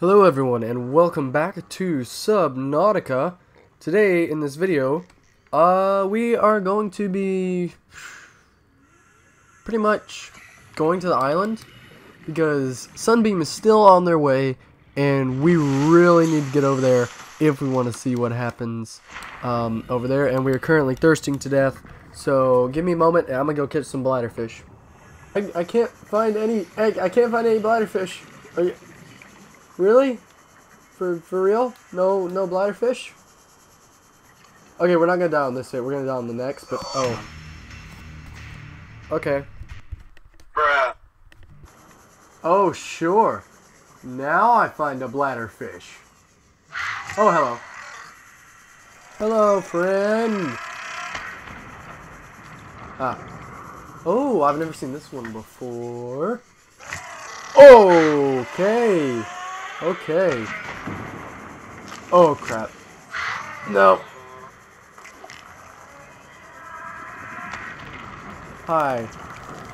Hello everyone and welcome back to Subnautica. Today in this video, uh, we are going to be pretty much going to the island because Sunbeam is still on their way and we really need to get over there if we want to see what happens um, over there and we are currently thirsting to death so give me a moment and I'm gonna go catch some bladderfish. I, I can't find any egg. I can't find any bladderfish. Really? For for real? No no bladderfish? Okay, we're not gonna die on this hit. We're gonna die on the next. But oh. Okay. Bruh. Oh sure. Now I find a bladderfish. Oh hello. Hello friend. Ah. Oh, I've never seen this one before. Okay. Okay. Oh, crap. No. Hi.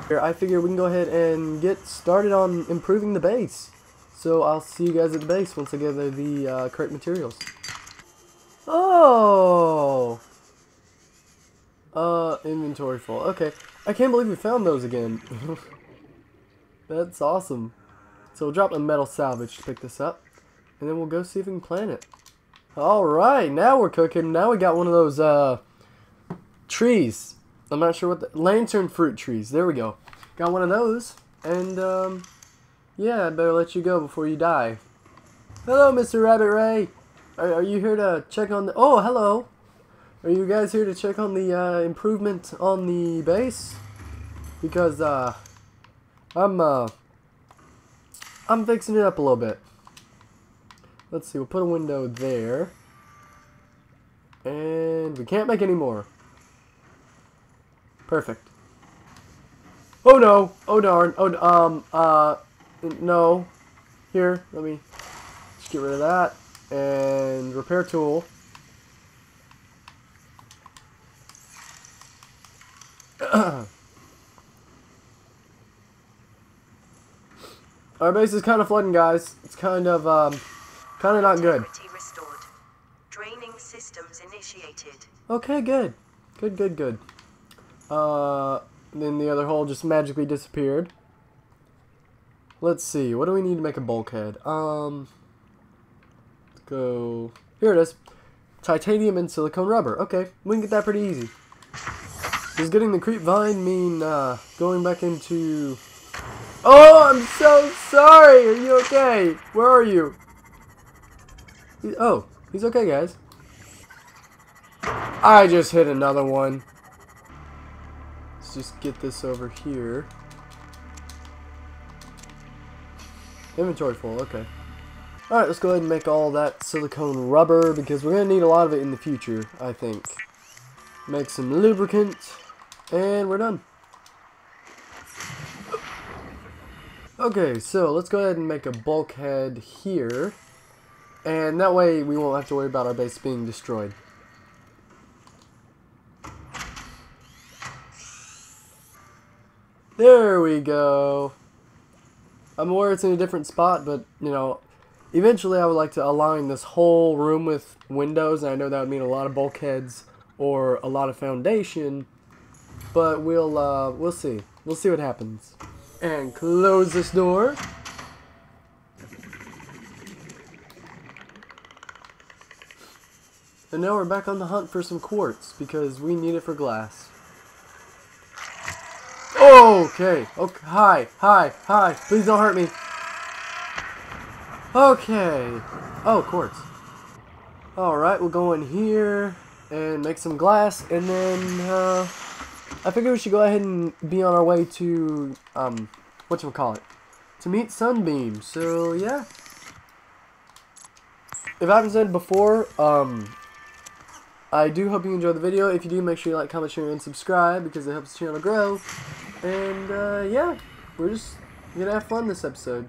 Here, I figure we can go ahead and get started on improving the base. So I'll see you guys at the base once I gather the, uh, correct materials. Oh! Uh, inventory full. Okay. I can't believe we found those again. That's awesome. So we'll drop a metal salvage to pick this up. And then we'll go see if we can plant it. Alright, now we're cooking. Now we got one of those, uh, trees. I'm not sure what the, lantern fruit trees. There we go. Got one of those. And, um, yeah, I better let you go before you die. Hello, Mr. Rabbit Ray. Are, are you here to check on the, oh, hello. Are you guys here to check on the uh, improvement on the base? Because uh, I'm uh, I'm fixing it up a little bit. Let's see. We'll put a window there, and we can't make any more. Perfect. Oh no! Oh darn! Oh um uh no. Here, let me just get rid of that and repair tool. Our base is kind of flooding, guys. It's kind of, um, kind of not good. Restored. Draining systems initiated. Okay, good. Good, good, good. Uh, then the other hole just magically disappeared. Let's see. What do we need to make a bulkhead? Um, let's go. Here it is. Titanium and silicone rubber. Okay, we can get that pretty easy. Does getting the creep vine mean uh, going back into... Oh, I'm so sorry! Are you okay? Where are you? Oh, he's okay, guys. I just hit another one. Let's just get this over here. Inventory full, okay. Alright, let's go ahead and make all that silicone rubber because we're going to need a lot of it in the future, I think. Make some lubricant. And we're done. Okay, so let's go ahead and make a bulkhead here. And that way we won't have to worry about our base being destroyed. There we go. I'm aware it's in a different spot, but, you know, eventually I would like to align this whole room with windows, and I know that would mean a lot of bulkheads or a lot of foundation, but we'll uh, we'll see. We'll see what happens. And close this door. And now we're back on the hunt for some quartz because we need it for glass. Okay. Okay. Hi. Hi. Hi. Please don't hurt me. Okay. Oh, quartz. Alright, we'll go in here and make some glass and then uh, I figure we should go ahead and be on our way to, um, what you call it, to meet Sunbeam. So, yeah. If I haven't said before, um, I do hope you enjoyed the video. If you do, make sure you like, comment, share, and subscribe because it helps the channel grow. And, uh, yeah, we're just gonna have fun this episode.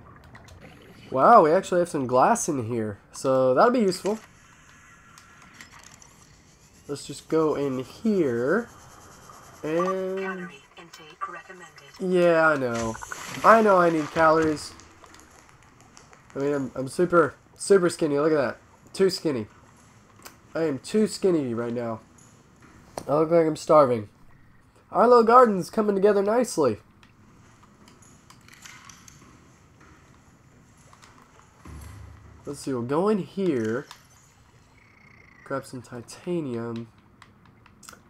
Wow, we actually have some glass in here, so that'll be useful. Let's just go in here. And yeah, I know. I know I need calories. I mean, I'm, I'm super, super skinny. Look at that. Too skinny. I am too skinny right now. I look like I'm starving. Our little garden's coming together nicely. Let's see, we'll go in here. Grab some titanium.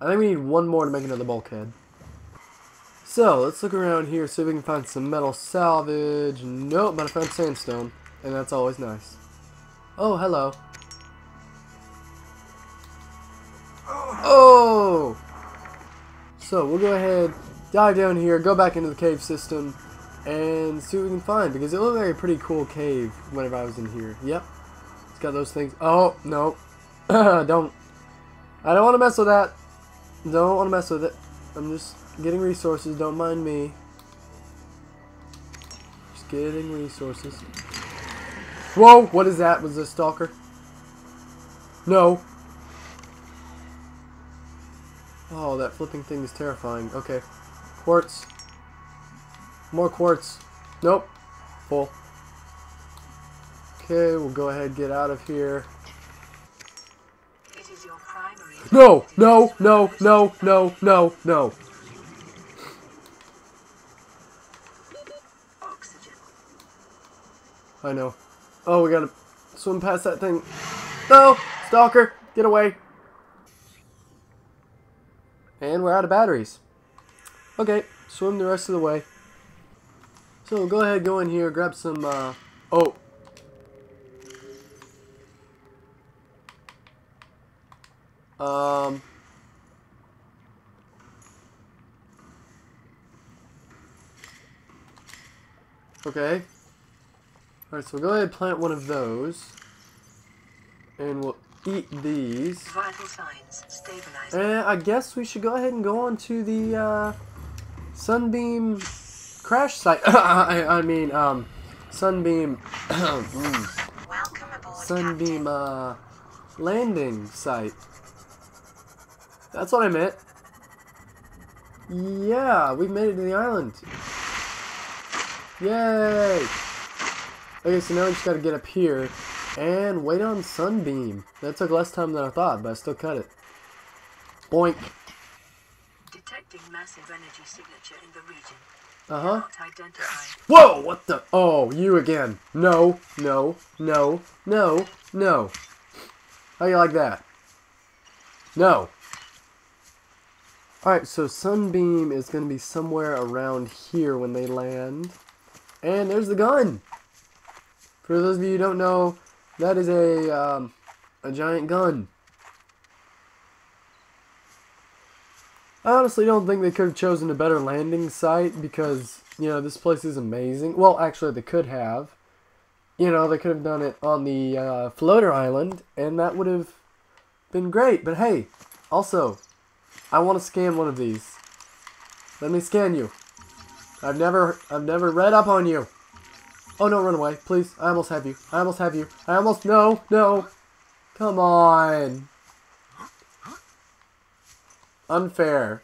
I think we need one more to make another bulkhead. So, let's look around here, see if we can find some metal salvage. Nope, but I found sandstone. And that's always nice. Oh, hello. So, we'll go ahead, dive down here, go back into the cave system, and see what we can find. Because it looked like a pretty cool cave whenever I was in here. Yep. It's got those things. Oh, no. don't. I don't want to mess with that. Don't want to mess with it. I'm just getting resources. Don't mind me. Just getting resources. Whoa! What is that? Was this stalker? No. Oh, that flipping thing is terrifying. Okay. Quartz. More quartz. Nope. Full. Okay, we'll go ahead and get out of here. No, no, no, no, no, no, no. Oxygen. I know. Oh, we gotta swim past that thing. No! Stalker! Get away! And we're out of batteries. Okay, swim the rest of the way. So go ahead, go in here, grab some, uh, oh. Um. Okay. Alright, so we'll go ahead and plant one of those. And we'll eat these. Vital signs. And I guess we should go ahead and go on to the uh, Sunbeam crash site. I, I mean, um, Sunbeam, aboard, Sunbeam uh, landing site. That's what I meant. Yeah, we made it to the island. Yay! Okay, so now we just gotta get up here and wait on Sunbeam. That took less time than I thought, but I still cut it. Boink. Detecting massive energy signature in the region. Uh huh. Whoa! What the? Oh, you again. No, no, no, no, no. How you like that? No. Alright, so Sunbeam is going to be somewhere around here when they land. And there's the gun! For those of you who don't know, that is a, um, a giant gun. I honestly don't think they could have chosen a better landing site because, you know, this place is amazing. Well, actually, they could have. You know, they could have done it on the uh, floater island, and that would have been great. But hey, also, I want to scan one of these. Let me scan you. I've never, I've never read up on you. Oh no, run away, please. I almost have you. I almost have you. I almost, no, no. Come on. Unfair.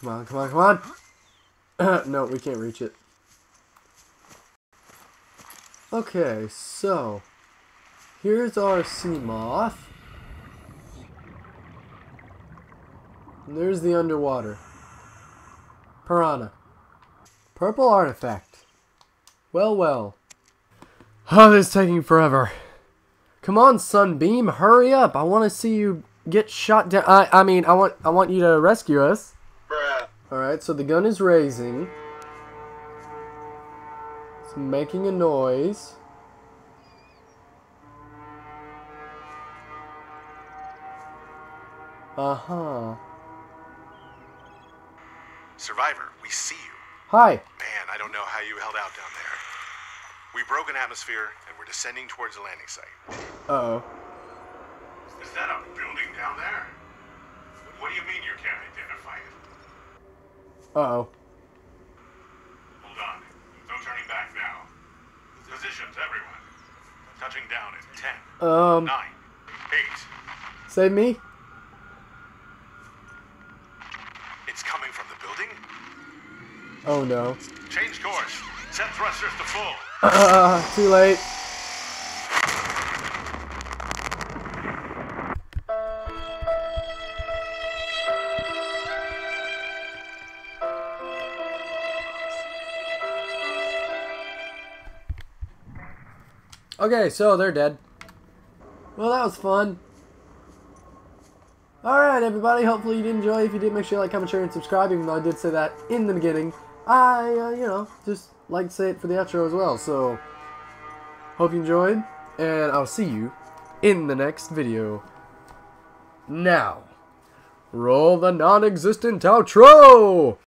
Come on, come on, come on. no, we can't reach it. Okay, so here's our sea moth. And there's the underwater. Piranha. Purple artifact. Well, well. Oh, this is taking forever. Come on, Sunbeam, hurry up. I want to see you get shot down. I, I mean, I want, I want you to rescue us. Bruh. Alright, so the gun is raising. It's making a noise. Uh-huh. Survivor, we see you. Hi. Man, I don't know how you held out down there. We broke an atmosphere and we're descending towards the landing site. Uh-oh. Is that a building down there? What do you mean you can't identify it? Uh-oh. Hold on. No turning back now. Positions, everyone. Touching down in 10, Um, 9, 8. save me? It's coming from the building? Oh no. Change course. Set thrusters to full. Uh, too late. Okay, so they're dead. Well, that was fun. Alright, everybody. Hopefully you did enjoy. If you did, make sure you like, comment, share, and subscribe, even though I did say that in the beginning. I, uh, you know, just like to say it for the outro as well. So, hope you enjoyed, and I'll see you in the next video. Now, roll the non-existent outro!